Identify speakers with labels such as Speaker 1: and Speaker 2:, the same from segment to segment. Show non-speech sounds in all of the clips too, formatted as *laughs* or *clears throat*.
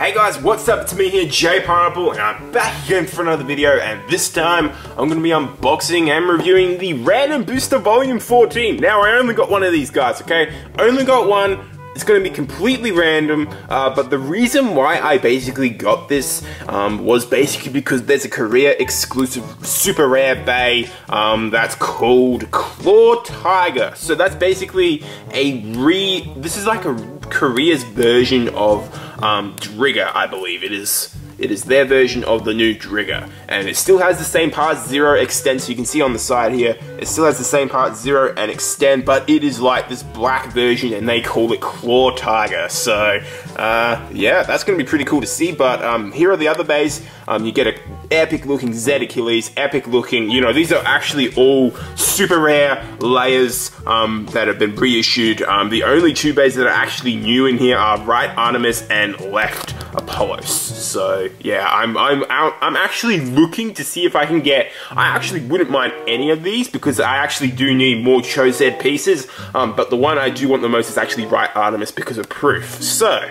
Speaker 1: Hey guys, what's up? It's me here, JPineapple, and I'm back again for another video, and this time I'm going to be unboxing and reviewing the Random Booster Volume 14. Now, I only got one of these guys, okay? Only got one. It's going to be completely random, uh, but the reason why I basically got this um, was basically because there's a Korea exclusive super rare bey um, that's called Claw Tiger. So that's basically a re. This is like a Korea's version of um, Driger, I believe it is. It is their version of the new Driger, and it still has the same part zero extend. So you can see on the side here, it still has the same part zero and extend, but it is like this black version, and they call it Claw Tiger. So uh, yeah, that's going to be pretty cool to see. But um, here are the other beys. Um, you get a epic looking Z Achilles, epic looking, you know, these are actually all super rare layers um, that have been reissued. Um, the only two beys that are actually new in here are right Artemis and left Apollos. So yeah, I'm I'm I'm actually looking to see if I can get. I actually wouldn't mind any of these because I actually do need more Cho-Z pieces. Um, but the one I do want the most is actually right Artemis because of proof. So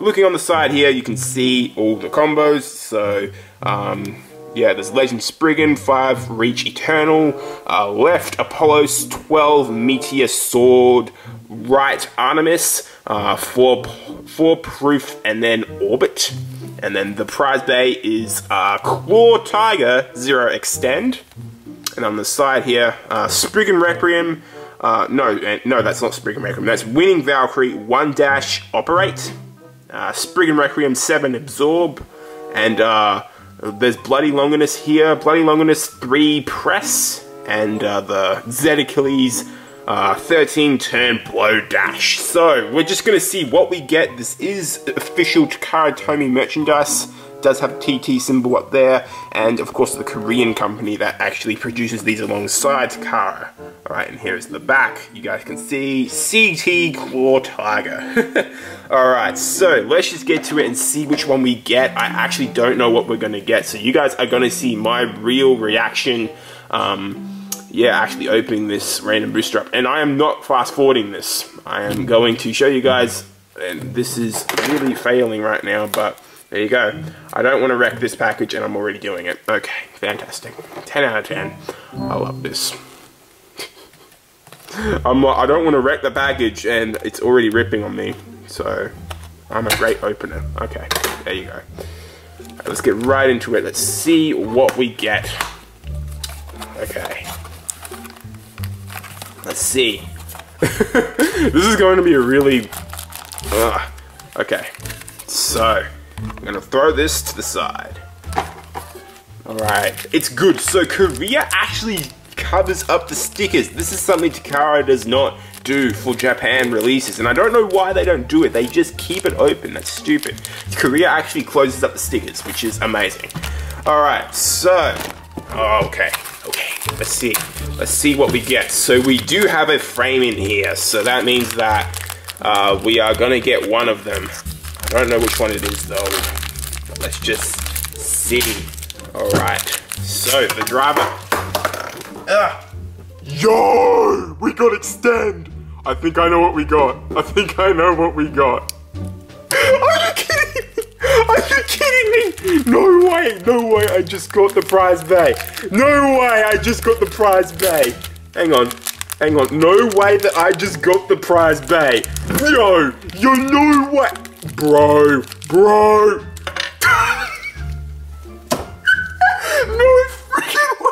Speaker 1: looking on the side here, you can see all the combos. So um, yeah, there's Legend Spriggan, 5 Reach Eternal, uh, left Apollos, 12 Meteor Sword, right Artemis, uh, 4, four Proof, and then Orbit. And then the prize bey is uh, Claw Tiger, 0 Extend. And on the side here, uh, Spriggan Requiem, uh, no, no, that's not Spriggan Requiem, that's Winning Valkyrie, 1 Dash Operate, uh, Spriggan Requiem 7 Absorb, and uh, there's Bloody Longinus here, Bloody Longinus 3 Press, and uh, the Z Achilles uh, 13 turn blow dash. So we're just to see what we get. This is official Takara Tomy merchandise. Does have a TT symbol up there, and of course the Korean company that actually produces these alongside Takara. Alright, and here's the back. You guys can see CT Claw Tiger. *laughs* Alright, so let's just get to it and see which one we get. I actually don't know what we're going to get, so you guys are going to see my real reaction. Um, yeah, actually opening this random booster up. And I am not fast forwarding this. I am going to show you guys, and this is really failing right now, but there you go. I don't want to wreck this package and I'm already doing it. Okay, fantastic. 10 out of 10. I love this. *laughs* I'm, I don't want to wreck the package and it's already ripping on me. So, I'm a great opener. Okay, there you go. Right, let's get right into it. Let's see what we get. Okay. Let's see. *laughs* this is going to be a really... Uh, okay, so... I'm gonna throw this to the side. Alright, it's good. So Korea actually covers up the stickers. This is something Takara does not do for Japan releases. And I don't know why they don't do it. They just keep it open. That's stupid. Korea actually closes up the stickers, which is amazing. Alright, so... Okay, okay, let's see. Let's see what we get. So we do have a frame in here. So that means that uh, we are gonna get one of them. I don't know which one it is though. But let's just see. Alright. So, the driver.
Speaker 2: Uh, Yo! We got extend! I think I know what we got. I think I know what we got. Are you kidding me? Are you kidding me? No way, no way, I just got the prize bey. No way, I just got the prize bey. Hang on, hang on. No way that I just got the prize bey. Yo, yo, no way. Bro, bro. no freaking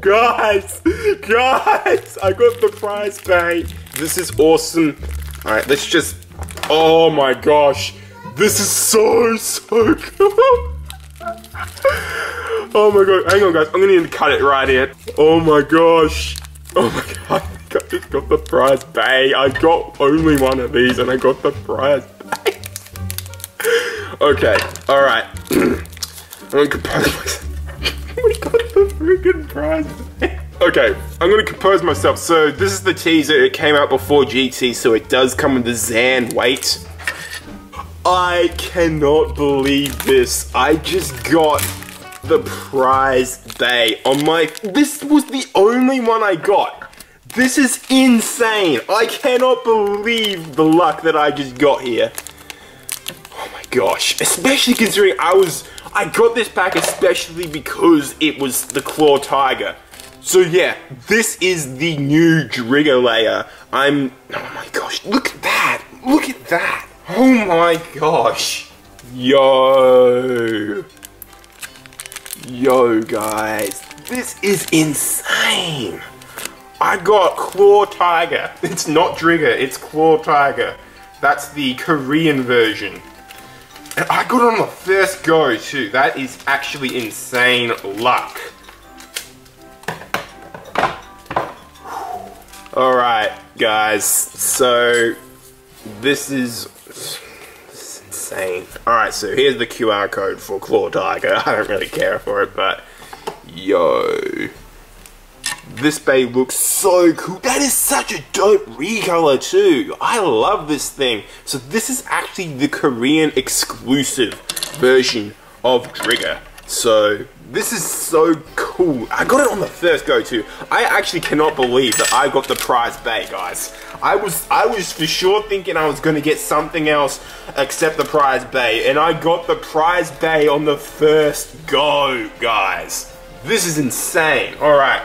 Speaker 2: guys, guys, I got the prize bey.
Speaker 1: This is awesome. Alright, let's just...
Speaker 2: Oh my gosh. This is so, so cool. oh my god, hang on guys, I'm gonna need to cut it right here. Oh my gosh. Oh my god. I just got the prize bey. I got only one of these and I got the prize bey. *laughs* okay, alright. *clears throat* I'm gonna compose myself. *laughs* we got the freaking prize bey. Okay, I'm gonna compose myself. So this is the teaser. It came out before GT, so it does come with the Zan weight. I cannot believe this. I just got the prize bey on my... This was the only one I got. This is insane. I cannot believe the luck that I just got here.
Speaker 1: Oh my gosh. Especially considering I was, I got this pack especially because it was the Claw Tiger. So yeah, this is the new Driger layer. I'm, oh my gosh, look at that. Look at that. Oh my gosh. Yo. Yo, guys. This is insane. I got Claw Tiger. It's not Driger, it's Claw Tiger. That's the Korean version. And I got on the first go too. That is actually insane luck. Alright, guys. So, this is, this is insane. Alright, so here's the QR code for Claw Tiger. *laughs* I don't really care for it, but yo. This bey looks so cool. That is such a dope recolor too. I love this thing. So this is actually the Korean exclusive version of Driger. So this is so cool. I got it on the first go too. I actually cannot believe that I got the prize bey, guys. I was I was for sure thinking I was gonna get something else except the prize bey, and I got the prize bey on the first go, guys. This is insane. Alright.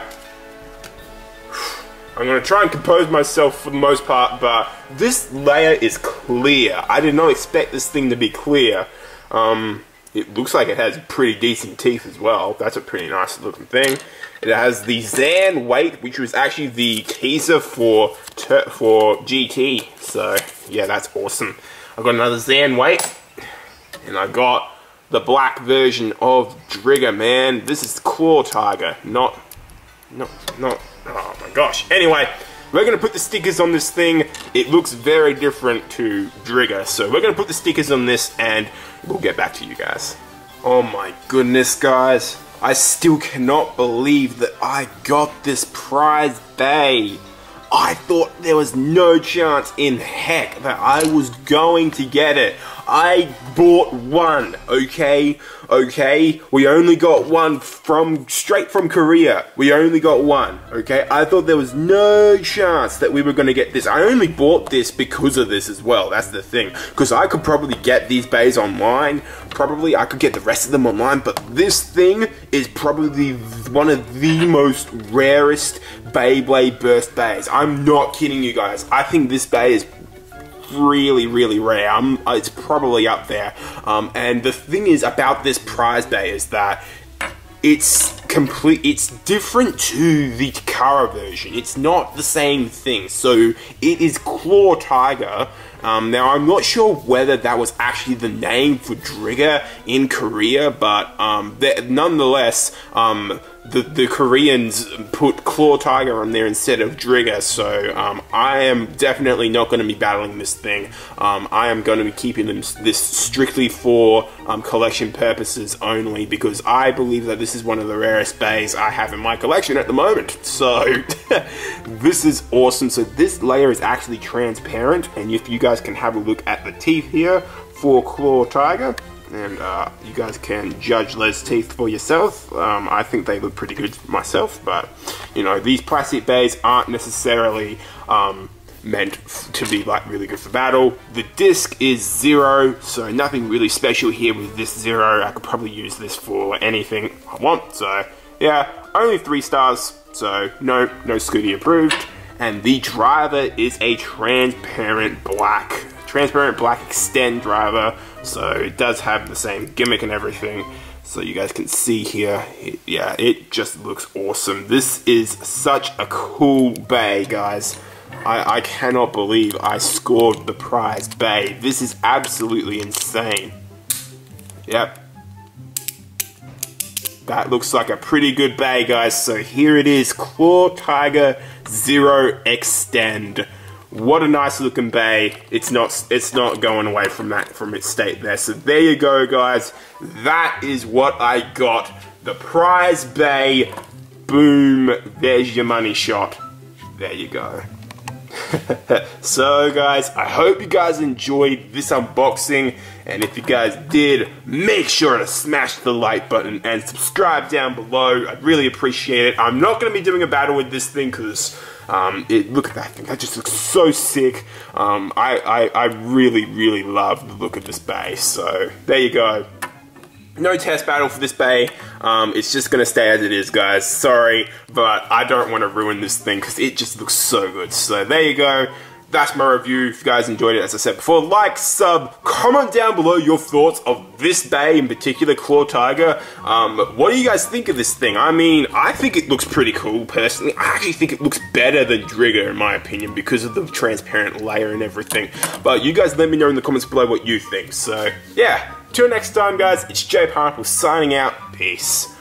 Speaker 1: I'm gonna try and compose myself for the most part, but this layer is clear. I did not expect this thing to be clear. Um, it looks like it has pretty decent teeth as well. That's a pretty nice looking thing. It has the Zan weight, which was actually the teaser for for GT. So yeah, that's awesome. I've got another Zan weight, and I got the black version of Driger. Man, this is Claw Tiger, not not not. Oh my gosh. Anyway. We're going to put the stickers on this thing. It looks very different to Driger. So we're going to put the stickers on this and we'll get back to you guys. Oh my goodness, guys. I still cannot believe that I got this prize bey. I thought there was no chance in heck that I was going to get it. I bought one, okay? Okay? We only got one from, straight from Korea. We only got one, okay? I thought there was no chance that we were gonna get this. I only bought this because of this as well, that's the thing. Because I could probably get these beys online, probably I could get the rest of them online, but this thing is probably one of the most rarest Beyblade Burst beys. I'm not kidding you guys. I think this bey is really, really rare. Um, it's probably up there. Um, and the thing is about this prize bey is that it's complete it's different to the Takara version. It's not the same thing. So it is Claw Tiger. Um, now I'm not sure whether that was actually the name for Driger in Korea, but um, nonetheless, um, the, the Koreans put Claw Tiger on there instead of Driger, so um, I am definitely not going to be battling this thing. Um, I am going to be keeping them, this strictly for um, collection purposes only because I believe that this is one of the rarest beys I have in my collection at the moment. So *laughs* this is awesome. So this layer is actually transparent, and if you guys can have a look at the teeth here for Claw Tiger, and uh, you guys can judge Les teeth for yourself. Um, I think they look pretty good myself, but you know these plastic beys aren't necessarily um, meant to be like really good for battle. The disc is zero, so nothing really special here with this zero. I could probably use this for anything I want. So yeah, only three stars. So no, no Scooty approved. And the driver is a transparent black, transparent black extend driver so it does have the same gimmick and everything. So you guys can see here, it, yeah, it just looks awesome. This is such a cool bey, guys. I, I cannot believe I scored the prize bey. This is absolutely insane. Yep. That looks like a pretty good bey, guys. So here it is, Claw Tiger Zero Extend. What a nice looking bey. It's not it's not going away from that from its state there. So there you go guys. That is what I got. The prize bey. Boom. There's your money shot. There you go. *laughs* so guys, I hope you guys enjoyed this unboxing and if you guys did, make sure to smash the like button and subscribe down below. I'd really appreciate it. I'm not going to be doing a battle with this thing because Um, it look at that thing. That just looks so sick. Um, I, I I really really love the look of this bey. So there you go no test battle for this bey. Um, it's just gonna stay as it is, guys. Sorry, but I don't want to ruin this thing because it just looks so good. So there you go. That's my review. If you guys enjoyed it, as I said before, like, sub, comment down below your thoughts of this bey in particular, Claw Tiger. Um, what do you guys think of this thing? I mean, I think it looks pretty cool, personally. I actually think it looks better than Driger, in my opinion, because of the transparent layer and everything. But you guys let me know in the comments below what you think. So, yeah. Till next time, guys, it's JPineapple signing out. Peace.